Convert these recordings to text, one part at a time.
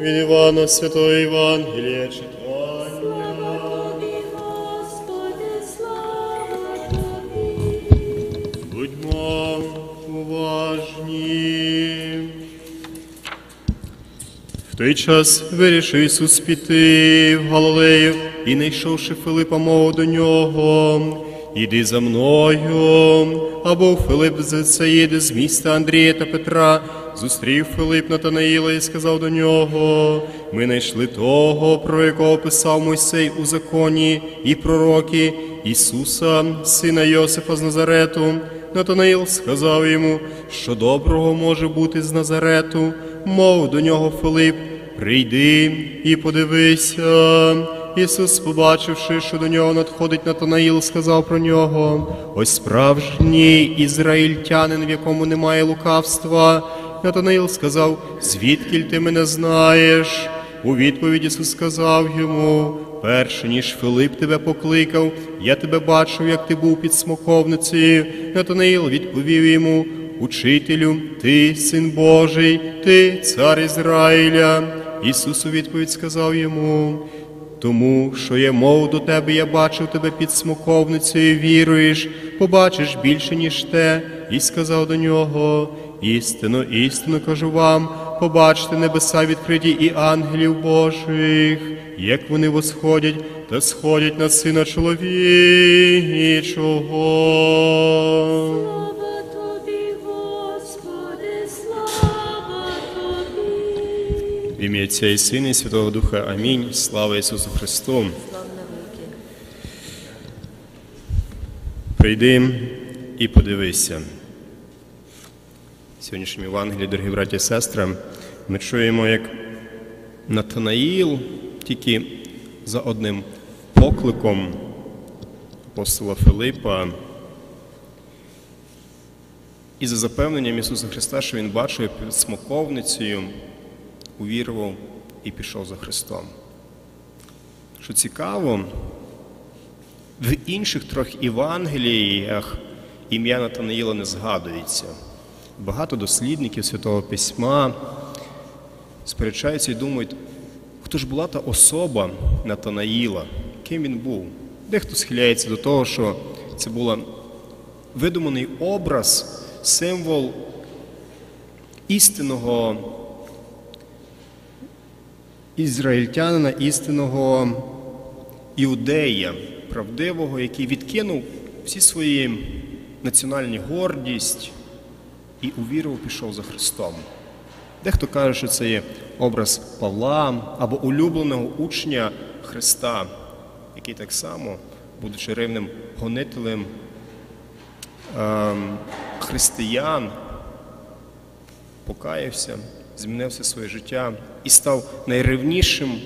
Від Івана Святого Євангелія читання. Тобі, Господи, слава Тобі. Будьмо уважні. В той час вирішив Ісус піти в Галилею і, не йшовши Филипа, мов до нього. Іди за мною, або Филип звідси їде з міста Андрія та Петра. Зустрів Филип Натанаїла і сказав до нього: Ми знайшли того, про якого писав Мойсей у законі і пророки Ісуса, сина Йосифа з Назарету. Натанаїл сказав йому, що доброго може бути з Назарету, мов до нього Филип, прийди і подивися. Ісус, побачивши, що до нього надходить Натанаїл, сказав про нього: ось справжній ізраїльтянин, в якому немає лукавства. Натанаїл сказав: Звідки ти мене знаєш? У відповідь Ісус сказав йому: перше ніж Филип тебе покликав, я тебе бачив, як ти був під смоковницею. Натанаїл відповів йому: Учителю, ти син Божий, ти цар Ізраїля. Ісус у відповідь сказав йому. Тому, що я мов до тебе, я бачив тебе під смоковницею, віруєш, побачиш більше, ніж те, і сказав до нього: істинно, істинно кажу вам, побачите небеса відкриті і ангелів Божих, як вони восходять та сходять на сина чоловічого. Ім'я Отця і Сина і Святого Духа. Амінь. Слава Ісусу Христу. Прийди і подивися. В сьогоднішньому Євангелії, дорогі браті і сестри, ми чуємо, як Натанаїл тільки за одним покликом апостола Филипа і за запевненням Ісуса Христа, що Він бачив під смоковницею, увірував і пішов за Христом. Що цікаво, в інших трьох Євангеліях ім'я Натанаїла не згадується. Багато дослідників Святого Письма сперечаються і думають, хто ж була та особа Натанаїла, ким він був. Дехто схиляється до того, що це був видуманий образ, символ істинного ізраїльтянина, істинного іудея, правдивого, який відкинув всі свої національні гордість і увірував, пішов за Христом. Дехто каже, що це є образ Павла або улюбленого учня Христа, який так само, будучи ревним гонителем ем, християн, покаявся, змінив все своє життя і став найревнішим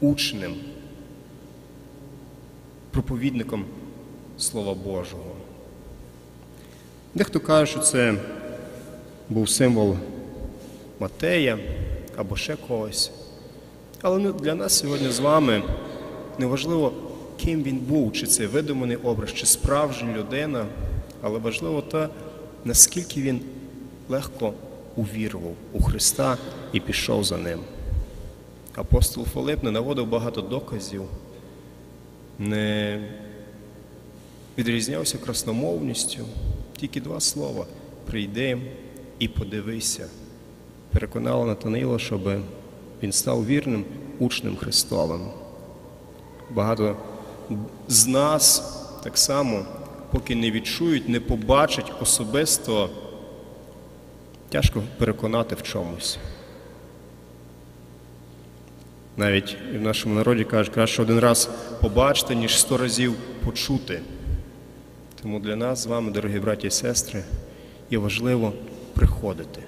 учнем, проповідником Слова Божого. Дехто каже, що це був символ Матея або ще когось. Але для нас сьогодні з вами неважливо, ким він був, чи це видуманий образ, чи справжня людина, але важливо те, наскільки він легко увірував у Христа і пішов за ним. Апостол Филип не наводив багато доказів, не відрізнявся красномовністю, тільки два слова прийди і подивися. Переконала Натанаїла, щоб він став вірним учнем Христовим. Багато з нас так само, поки не відчують, не побачать особисто, тяжко переконати в чомусь. Навіть в нашому народі кажуть, краще один раз побачити, ніж сто разів почути. Тому для нас з вами, дорогі браті і сестри, є важливо приходити,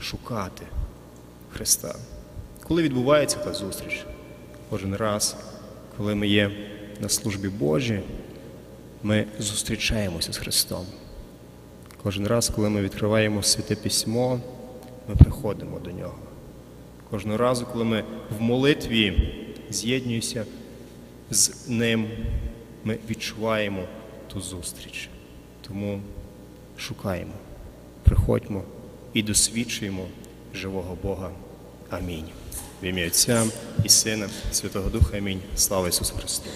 шукати Христа. Коли відбувається та зустріч? Кожен раз, коли ми є на службі Божій, ми зустрічаємося з Христом. Кожен раз, коли ми відкриваємо святе письмо, ми приходимо до нього. Кожного разу, коли ми в молитві з'єднуємося з Ним, ми відчуваємо ту зустріч. Тому шукаємо, приходьмо і досвідчуємо живого Бога Амінь. В ім'я Отця і Сина, Святого Духа. Амінь. Слава Ісусу Христу!